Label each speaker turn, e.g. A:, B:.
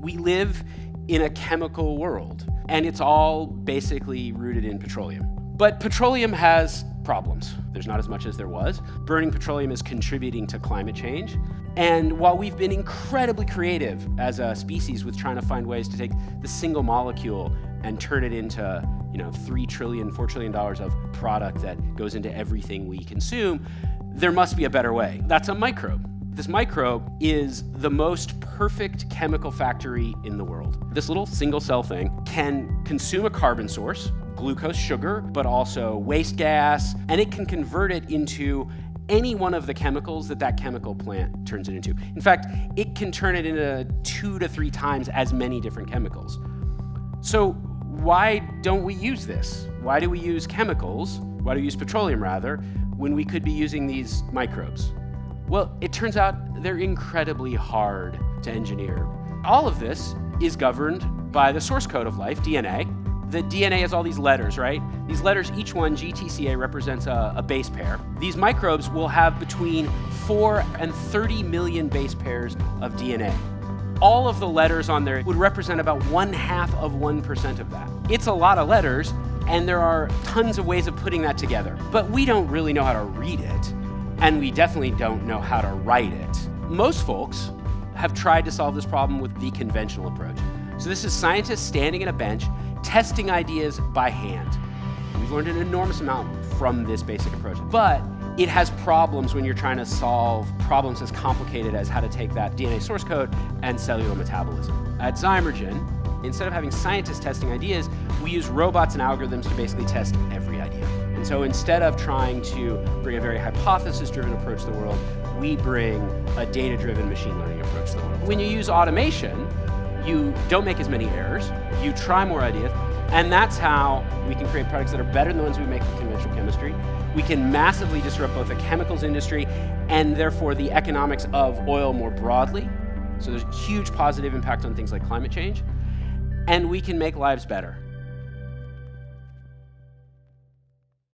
A: We live in a chemical world, and it's all basically rooted in petroleum. But petroleum has problems. There's not as much as there was. Burning petroleum is contributing to climate change. And while we've been incredibly creative as a species with trying to find ways to take the single molecule and turn it into, you know, 3 trillion, 4 trillion dollars of product that goes into everything we consume, there must be a better way. That's a microbe. This microbe is the most perfect chemical factory in the world. This little single cell thing can consume a carbon source, glucose sugar, but also waste gas, and it can convert it into any one of the chemicals that that chemical plant turns it into. In fact, it can turn it into two to three times as many different chemicals. So why don't we use this? Why do we use chemicals? Why do we use petroleum rather, when we could be using these microbes? Well, it turns out they're incredibly hard to engineer. All of this is governed by the source code of life, DNA. The DNA has all these letters, right? These letters, each one, GTCA, represents a, a, base pair. These microbes will have between 4 and 30 million base pairs of DNA. All of the letters on there would represent about one half of 1% of that. It's a lot of letters, and there are tons of ways of putting that together. But we don't really know how to read it and we definitely don't know how to write it. Most folks have tried to solve this problem with the conventional approach. So this is scientists standing at a bench, testing ideas by hand. We've learned an enormous amount from this basic approach. But it has problems when you're trying to solve problems as complicated as how to take that DNA source code and cellular metabolism. At Zymergen, instead of having scientists testing ideas, we use robots and algorithms to basically test every idea. And so instead of trying to bring a very hypothesis driven approach to the world, we bring a data driven machine learning approach to the world. When you use automation, you don't make as many errors, you try more ideas, and that's how we can create products that are better than the ones we make with conventional chemistry. We can massively disrupt both the chemicals industry and therefore the economics of oil more broadly. So there's huge positive impact on things like climate change. And we can make lives better.